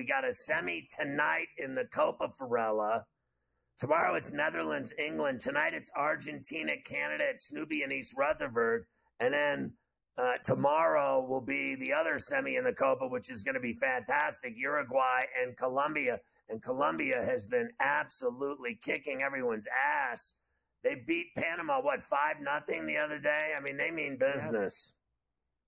We got a semi tonight in the Copa Farella. Tomorrow it's Netherlands, England. Tonight it's Argentina, Canada at Snoopy and East Rutherford. And then uh, tomorrow will be the other semi in the Copa, which is going to be fantastic Uruguay and Colombia. And Colombia has been absolutely kicking everyone's ass. They beat Panama, what, 5 nothing the other day? I mean, they mean business.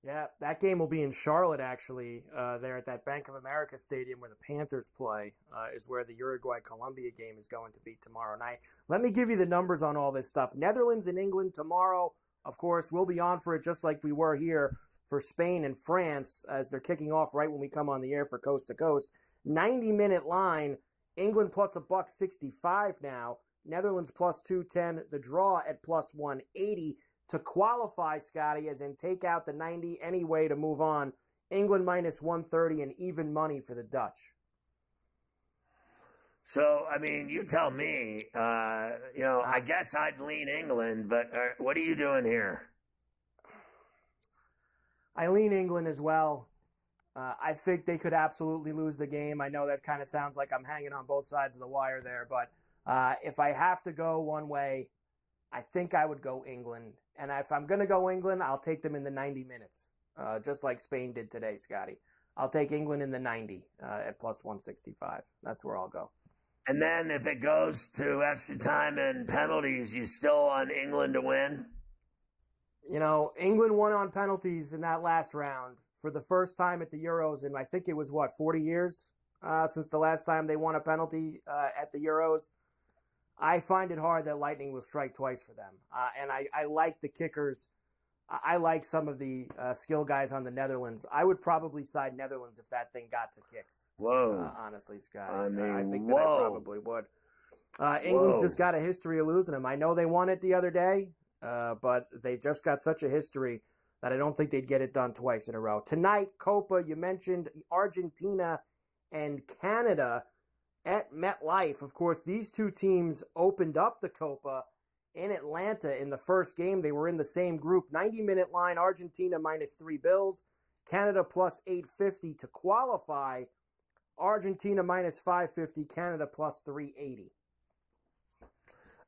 Yeah, that game will be in Charlotte, actually, uh, there at that Bank of America Stadium where the Panthers play, uh, is where the Uruguay Colombia game is going to be tomorrow night. Let me give you the numbers on all this stuff. Netherlands and England tomorrow, of course, we'll be on for it just like we were here for Spain and France as they're kicking off right when we come on the air for Coast to Coast. 90 minute line, England plus a buck 65 now, Netherlands plus 210, the draw at plus 180 to qualify, Scotty, as in take out the 90 anyway to move on. England minus 130 and even money for the Dutch. So, I mean, you tell me. Uh, you know, I guess I'd lean England, but uh, what are you doing here? I lean England as well. Uh, I think they could absolutely lose the game. I know that kind of sounds like I'm hanging on both sides of the wire there, but uh, if I have to go one way, I think I would go England. And if I'm going to go England, I'll take them in the 90 minutes, uh, just like Spain did today, Scotty. I'll take England in the 90 uh, at plus 165. That's where I'll go. And then if it goes to extra time and penalties, you still on England to win? You know, England won on penalties in that last round for the first time at the Euros, and I think it was what 40 years uh, since the last time they won a penalty uh, at the Euros. I find it hard that Lightning will strike twice for them. Uh, and I, I, like the kickers. I like some of the uh, skill guys on the Netherlands. I would probably side Netherlands if that thing got to kicks. Whoa. Uh, honestly, Scott. I mean, I think whoa. that I probably would. Uh, England's Whoa. just got a history of losing them. I know they won it the other day, uh, but they just got such a history that I don't think they'd get it done twice in a row. Tonight, Copa, you mentioned Argentina and Canada at MetLife. Of course, these two teams opened up the Copa in Atlanta in the first game. They were in the same group. 90 minute line Argentina minus three bills, Canada plus 850 to qualify. Argentina minus 550, Canada plus 380.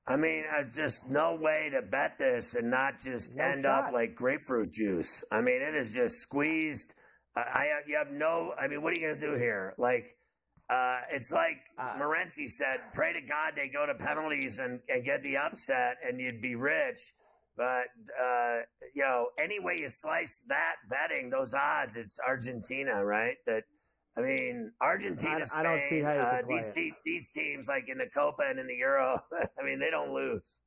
I mean, uh, just no way to bet this and not just No end shot. up like grapefruit juice. I mean, it is just squeezed. I, I you have no. I mean, what are you going to do here? Like, uh, it's like Uh, Morency said, pray to God they go to penalties and, and get the upset, and you'd be rich. But uh, you know, any way you slice that betting, those odds, it's Argentina, right? That I mean, Argentina, I- Spain, I don't see how you uh, these te- these teams, like in the Copa and in the Euro, I mean, they don't lose.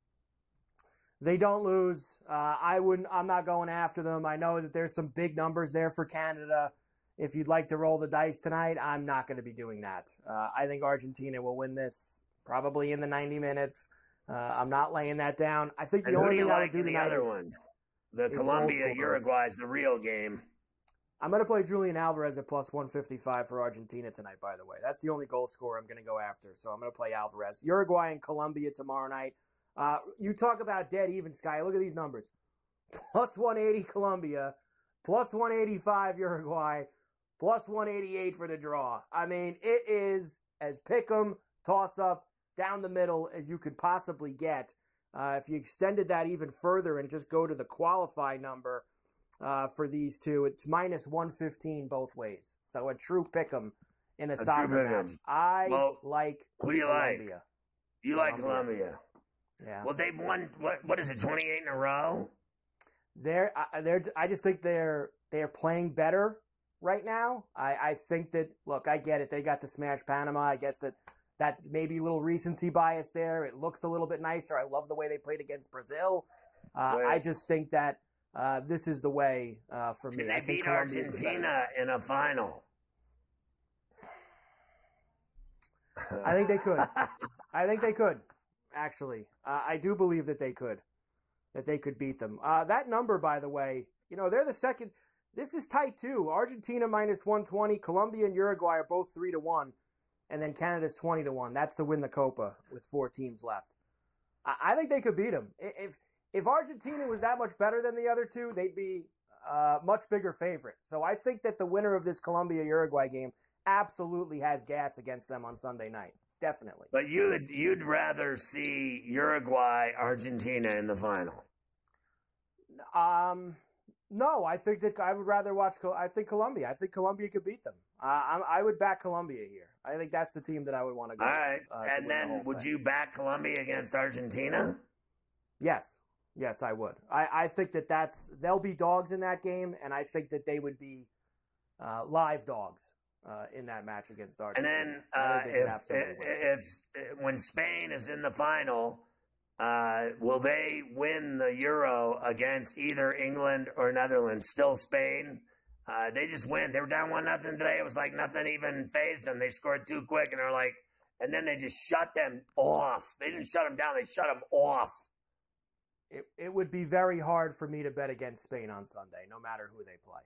They don't lose. Uh, I wouldn't. I'm not going after them. I know that there's some big numbers there for Canada. If you'd like to roll the dice tonight, I'm not going to be doing that. Uh, I think Argentina will win this probably in the 90 minutes. Uh, I'm not laying that down. I think the And who only do you like do the other one? The Colombia. Uruguay is the real game. I'm going to play Julian Alvarez at plus 155 for Argentina tonight, by the way. That's the only goal scorer I'm going to go after. So I'm going to play Alvarez. Uruguay and Colombia tomorrow night. Uh, you talk about dead even, Sky. Look at these numbers plus 180 Colombia, plus 185 Uruguay, plus 188 for the draw. I mean, it is as pick 'em, toss up, down the middle as you could possibly get. Uh, if you extended that even further and just go to the qualify number, uh, for these two. It's minus 115 both ways. So a true pick 'em in a, true soccer match. I Well, like who do you like? Colombia. You like Colombia. Colombia. Yeah. Well, they've won, what, what is it, 28 in a row? they're I- they're I just think they're they're playing better right now. I, I think that look, I get it. They got to smash Panama. I guess that that maybe a little recency bias there. It looks a little bit nicer. I love the way they played against Brazil. Uh. I just think that uh, this is the way uh, for me. They think beat Colombia's. Argentina in a final? I think they could. I think they could. Actually, uh, I do believe that they could. That they could beat them. Uh, that number, by the way, you know they're the second. This is tight too. Argentina minus one twenty. Colombia and Uruguay are both three to one, and then Canada's twenty to one. That's to win the Copa with four teams left. I, I think they could beat them. If if Argentina was that much better than the other two, they'd be uh, much bigger favorite. So I think that the winner of this Colombia Uruguay game absolutely has gas against them on Sunday night. Definitely. But you'd you'd rather see Uruguay, Argentina in the final. Um, no, I think that I would rather watch. I think Colombia. I think Colombia could beat them. Uh, I, I, would back Colombia here. I think that's the team that I would want to go. All right, uh, and then the would thing. you back Colombia against Argentina? Yes, yes, I would. I, I think that that's they'll be dogs in that game, and I think that they would be uh, live dogs uh, in that match against Argentina. And then uh, if, if, if when Spain is in the final, uh, will they win the Euro against either England or Netherlands? Still Spain. Uh, they just win. They were down one nothing today. It was like nothing even fazed them. They scored too quick, and they're like, and then they just shut them off. They didn't shut them down. They shut them off. It, it would be very hard for me to bet against Spain on Sunday, no matter who they play.